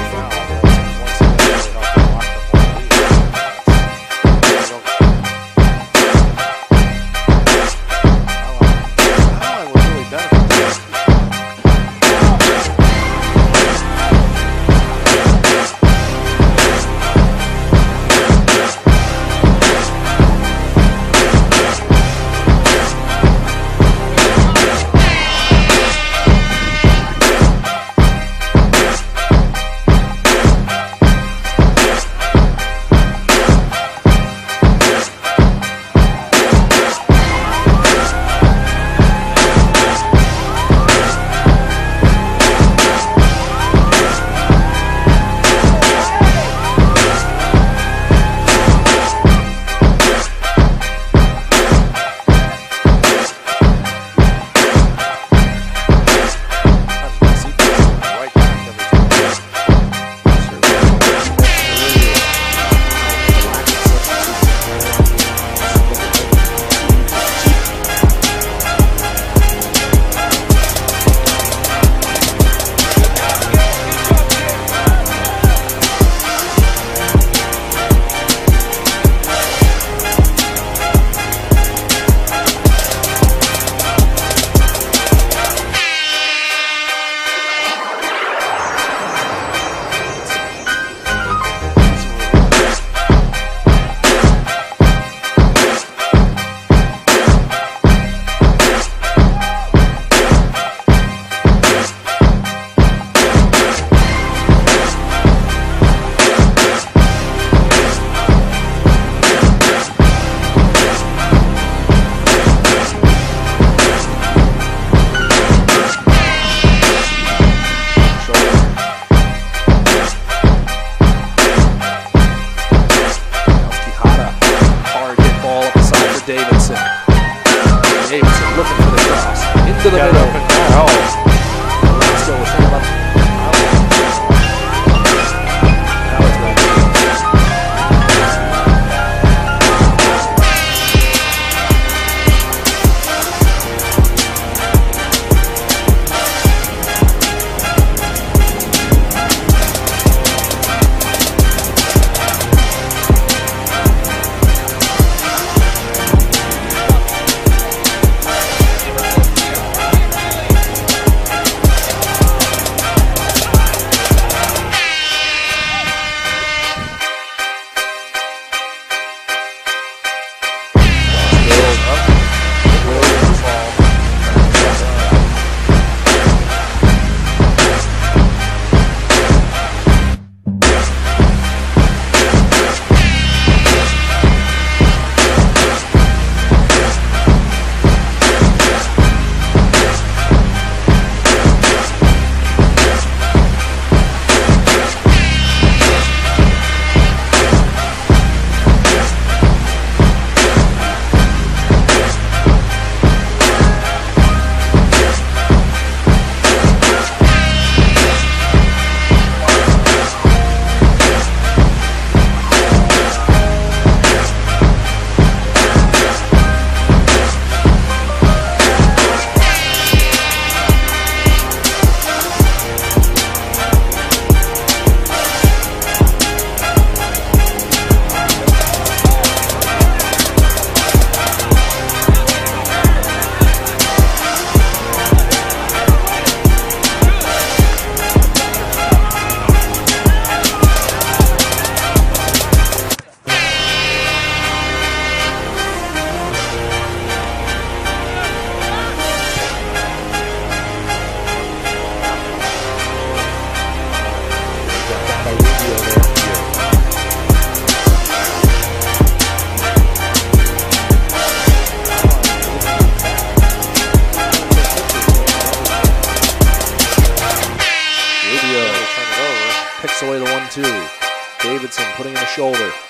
Wow. looking for the cross. Into the middle. Putting in the shoulder.